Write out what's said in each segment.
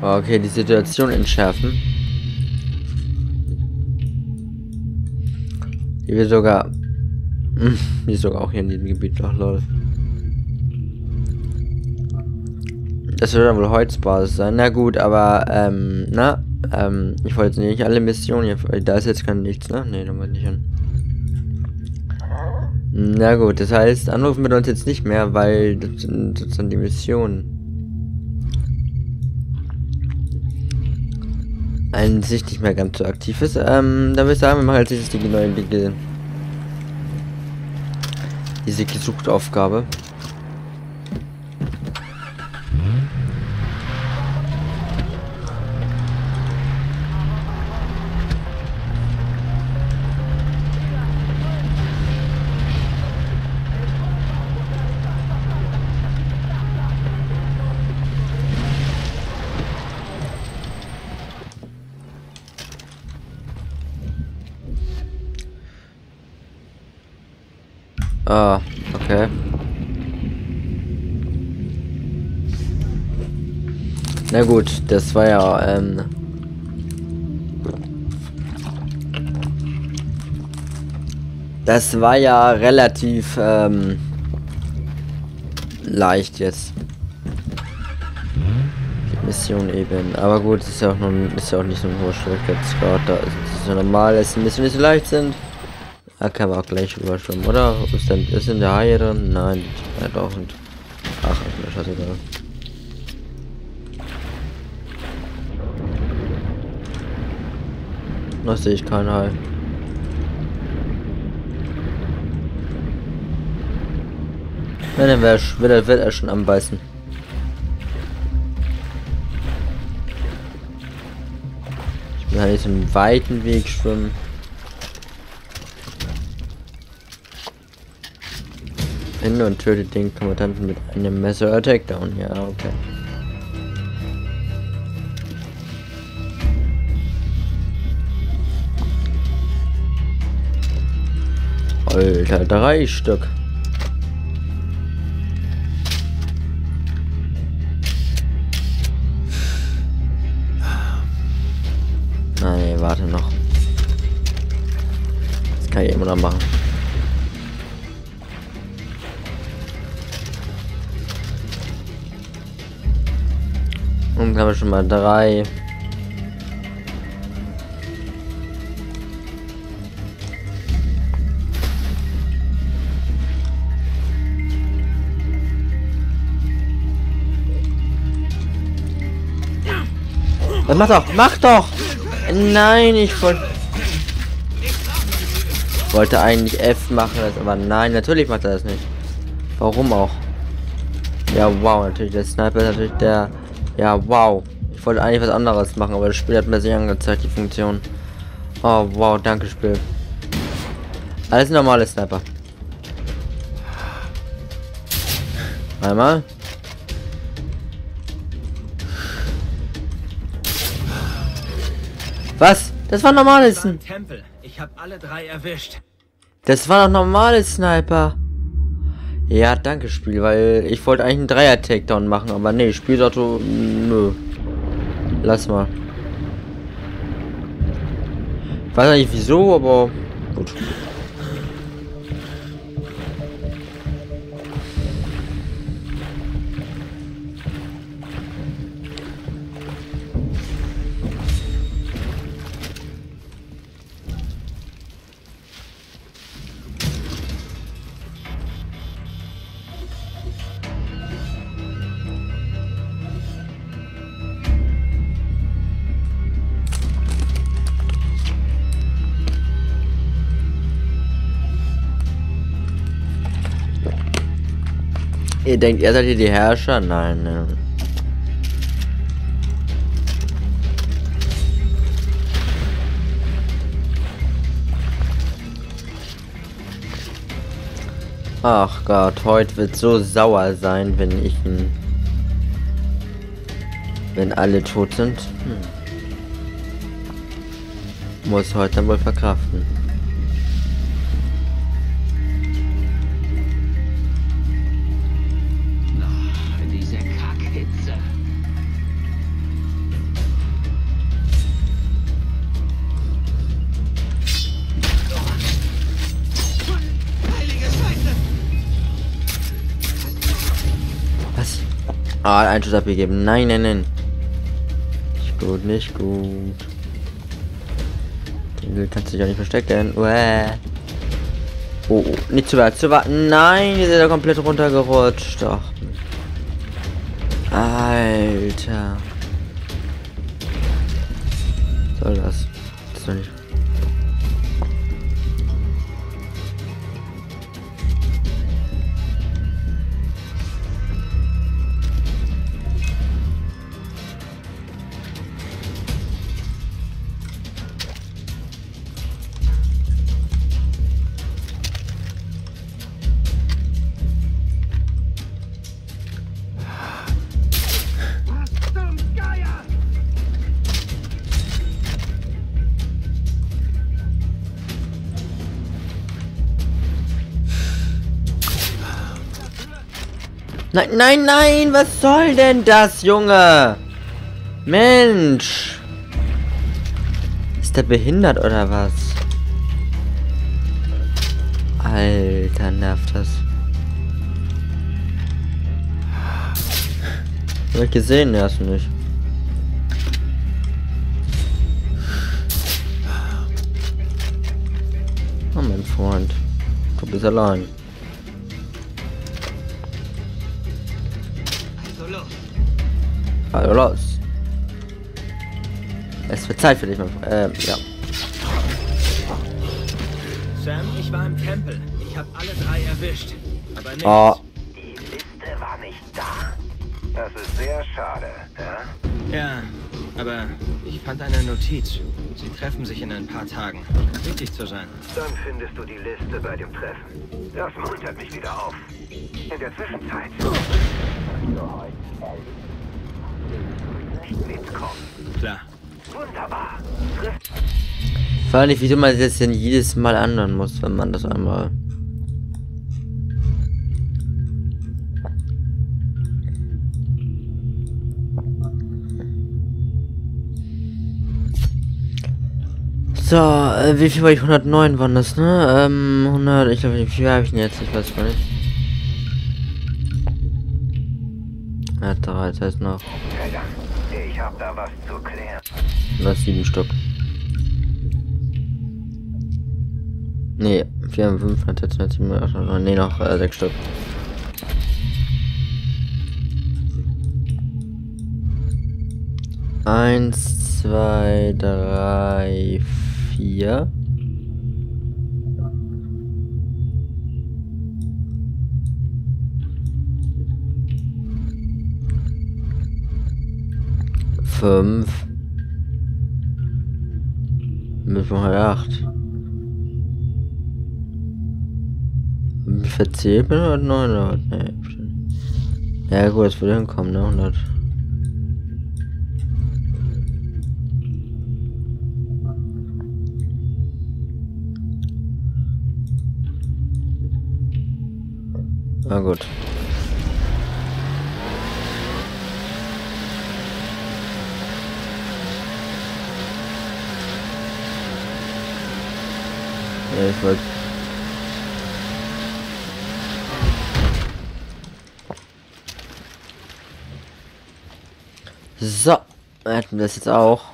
Okay, die Situation entschärfen. Hier wird sogar... Hm, die ist sogar auch hier in diesem Gebiet noch, lol. Das wird dann wohl Holzbasis sein. Na gut, aber, ähm, na, ähm, ich wollte jetzt nicht alle Missionen hier, da ist jetzt kein nichts, ne? Ne, da wollte nicht hin. Na gut, das heißt, anrufen wir uns jetzt nicht mehr, weil das sind sozusagen die Missionen. An sich nicht mehr ganz so aktiv ist. Ähm, dann würde ich sagen, wir machen als nächstes die neue die, diese Gesuchtaufgabe. Ah, okay. Na gut, das war ja, ähm... Das war ja relativ, ähm... Leicht jetzt. Die Mission eben. Aber gut, ist ja auch noch, ist ja auch nicht so ein hoher Schwierigkeitsgrad. Da ist es ja normal, dass die Missionen nicht so leicht sind. Da kann man auch gleich überschwimmen, oder? Ist denn, ist denn der Hai drin? Nein, ja doch. Und ach, ist mir scheißegal. Noch sehe ich keinen Hai. Nein, dann wird, wird, wird er schon am Beißen. Ich will halt nicht einen weiten Weg schwimmen. Hin und tötet den Kommandanten mit einem Messer Attack Down. Ja, okay. Alter, drei Stück. Ah, nee, warte noch. Das kann ich immer noch machen. Und haben wir schon mal drei. Was mach doch, mach doch! Nein, ich wollte wollte eigentlich F machen, aber nein, natürlich macht er das nicht. Warum auch? Ja, wow, natürlich der Sniper ist natürlich der ja, wow. Ich wollte eigentlich was anderes machen, aber das Spiel hat mir sehr angezeigt, die Funktion. Oh, wow, danke Spiel. Alles normale Sniper. Einmal. Was? Das war normales. Tempel. Ich habe alle drei erwischt. Das war doch normales Sniper. Ja, danke Spiel, weil ich wollte eigentlich einen Dreier-Takedown machen, aber nee, Spielauto, nö. Lass mal. Weiß nicht wieso, aber gut. Ihr denkt, ihr seid hier die Herrscher? Nein, ne. Ach Gott, heute wird so sauer sein, wenn ich ihn... Wenn alle tot sind. Hm. Muss heute wohl verkraften. Ah, einen Schuss abgegeben. Nein, nein, nein. Nicht gut, nicht gut. Den kannst du dich auch nicht verstecken. Uäh. Oh, oh, nicht zu weit, zu weit. Nein, wir sind da komplett runtergerutscht. Doch. Alter. Soll das? Das ist doch nicht. Nein, nein, nein, was soll denn das, Junge? Mensch. Ist der behindert oder was? Alter, nervt das. Hab ich gesehen, erst nicht. Oh, mein Freund. Du bist allein. Also los. Es wird Zeit für dich, mein Freund. Ähm, ja. Sam, ich war im Tempel. Ich habe alle drei erwischt. Aber nichts. Oh, Die Liste war nicht da. Das ist sehr schade, ja? Ja, aber ich fand eine Notiz. Sie treffen sich in ein paar Tagen. Wichtig zu sein. Dann findest du die Liste bei dem Treffen. Das muntert mich wieder auf. In der Zwischenzeit. Nicht mitkommen. Klar. Wunderbar. Trifft vor allem, wie du man das denn jedes Mal ändern muss, wenn man das einmal. So, äh, wie viel war ich? 109 waren das, ne? Ähm, 100, ich glaube, wie viel habe ich denn jetzt? Ich weiß gar nicht. Ja, drei, heißt noch. Verdammt. Ich hab da was zu klären. Das sieben Stück. Nee, 4 haben 5, 6, 7, 8, 9, nee, noch äh, 6 Stück. Eins, zwei, drei, vier. Fünf. Mit mal acht. Hab ich verzählt bin oder 900? Nee. Ja gut, es würde hinkommen, ne? 100. Na gut. Ja, ich wollte. So, hätten wir das jetzt auch.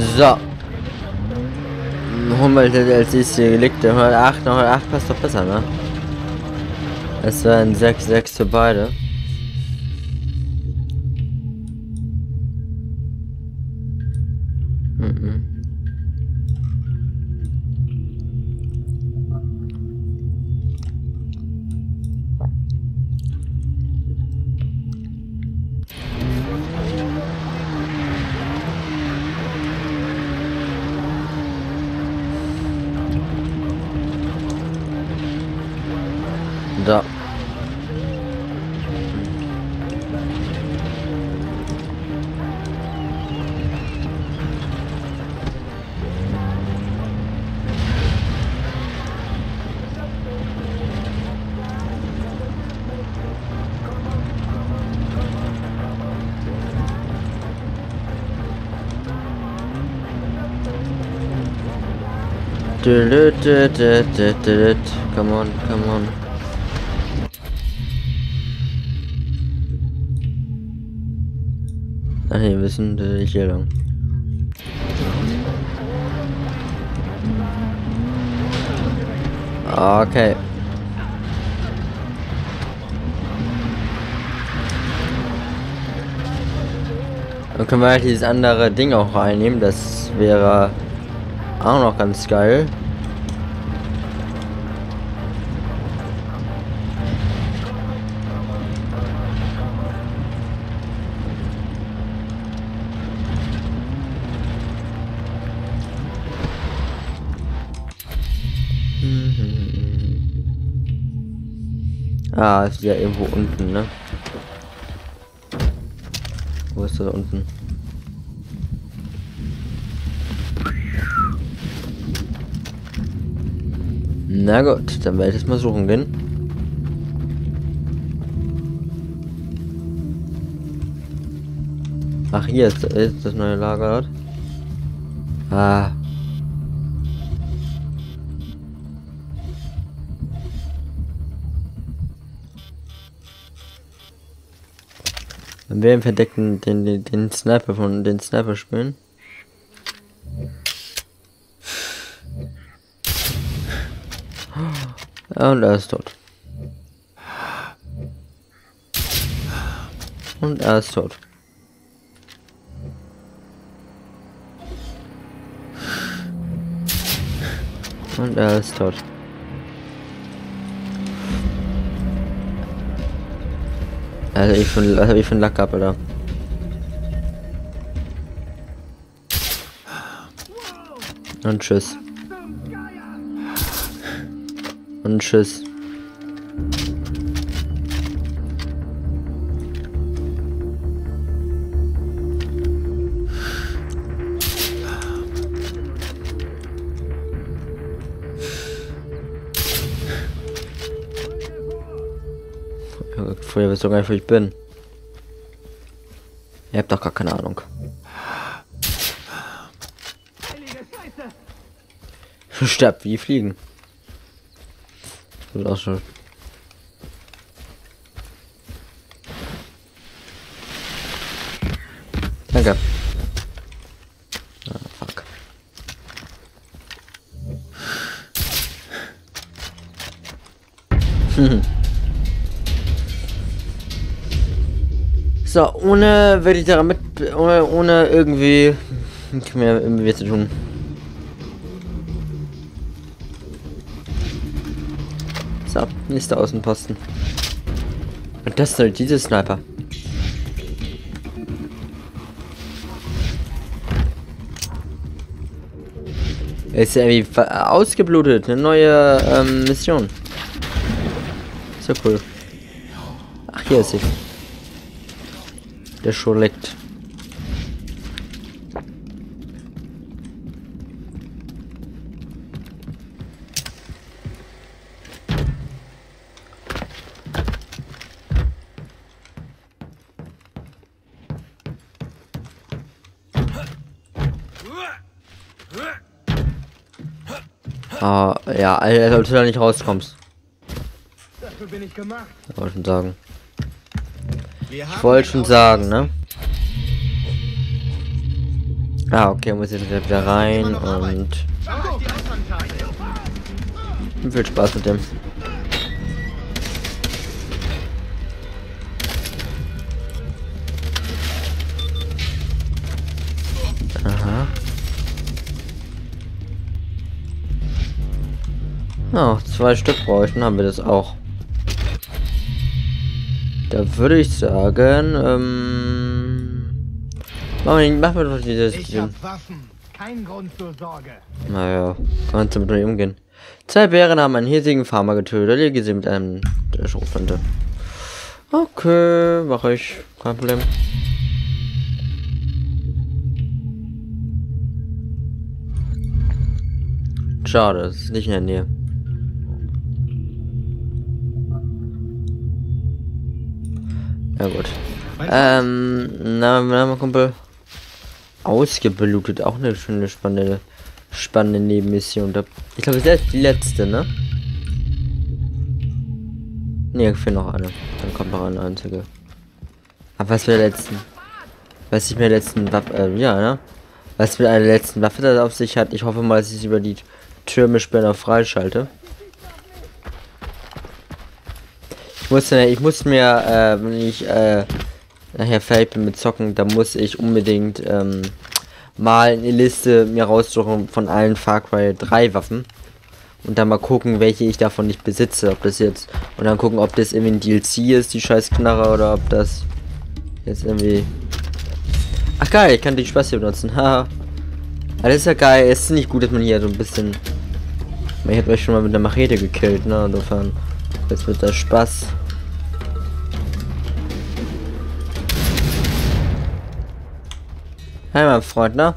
So. Humboldt als ist hier gelegt. 108, 108 passt doch besser, ne? Es wären 6, 6 für beide. Да. Come on, come on. Ach nee, wir sind äh, hier lang. Okay. Dann können wir halt dieses andere Ding auch reinnehmen. Das wäre auch noch ganz geil. Ah, ist ja irgendwo unten, ne? Wo ist das unten? Na gut, dann werde ich es mal suchen gehen. Ach, hier ist, ist das neue Lager. Ah. Wir im Verdeckten den, den, den Sniper von den Sniper spielen. Und er ist tot. Und er ist tot. Und er ist tot. Also ich von, was hab ich für einen Lack gehabt, oder? Und tschüss. Und tschüss. Vorher wisst doch gar nicht, wo ich bin. Ihr habt doch gar keine Ahnung. Sterbt wie fliegen. Das auch schon. Danke. Ah, fuck. So, ohne werde ich damit ohne, ohne irgendwie mehr irgendwie zu tun. So, nächster Außenposten. Und das soll diese Sniper. Ist ja irgendwie ausgeblutet. Eine neue ähm, Mission. So cool. Ach, hier ist sie. Der Scholekt. Ah, ja, Alter, sollte da nicht rauskommst. Dafür bin ich gemacht. Wollte schon sagen. Ich wollte schon sagen, ne? Ah, okay, muss jetzt wieder rein und viel Spaß mit dem. Aha. Oh, zwei Stück brauche ich, dann haben wir das auch. Da würde ich sagen, ähm... Machen wir, doch dieses... Ich hab Waffen. Kein Grund zur Sorge. Naja, kannst du mit mir umgehen. Zwei Bären haben einen hiesigen Farmer getötet. Ihr gesehen mit einem der Schrotflinte. Okay, mache ich. Kein Problem. Schade, es ist nicht in der Nähe. Ja gut. Ähm, na, na, mein Kumpel. Ausgeblutet, auch eine schöne spannende spannende Nebenmission. Ich glaube, das ist die letzte, ne? Ne, fehlt noch eine. Dann kommt noch eine einzige. Aber was mit der letzten? Was ich mit der letzten Waffe, äh, ja, ne? Was mit einer letzten Waffe das auf sich hat. Ich hoffe mal, dass ich über die Türme später freischalte. Ich muss, äh, ich muss mir, äh, wenn ich, äh, nachher fertig bin mit Zocken, da muss ich unbedingt, ähm, mal eine Liste mir raussuchen von allen Far Cry 3 Waffen. Und dann mal gucken, welche ich davon nicht besitze. Ob das jetzt. Und dann gucken, ob das irgendwie ein DLC ist, die scheiß Knarre, oder ob das jetzt irgendwie. Ach geil, ich kann die Spaß hier benutzen. Haha. Alles ist ja geil. Es ist nicht gut, dass man hier so ein bisschen. Ich hätte euch schon mal mit einer Machete gekillt, ne? Insofern. Jetzt wird das Spaß. Hey, mein Freund, ne?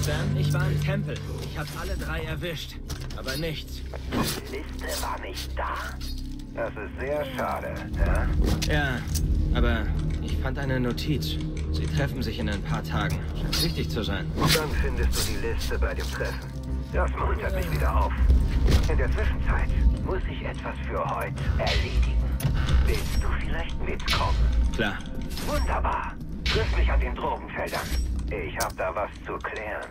Sam, ich war im Tempel. Ich habe alle drei erwischt. Aber nichts. Die Liste war nicht da. Das ist sehr schade, ja? Ja, aber ich fand eine Notiz. Sie treffen sich in ein paar Tagen. Scheint wichtig zu sein. Dann findest du die Liste bei dem Treffen. Das muntert mich wieder auf. In der Zwischenzeit muss ich etwas für heute erledigen. Willst du vielleicht mitkommen? Klar. Wunderbar. Triff mich an den Drogenfeldern. Ich hab da was zu klären.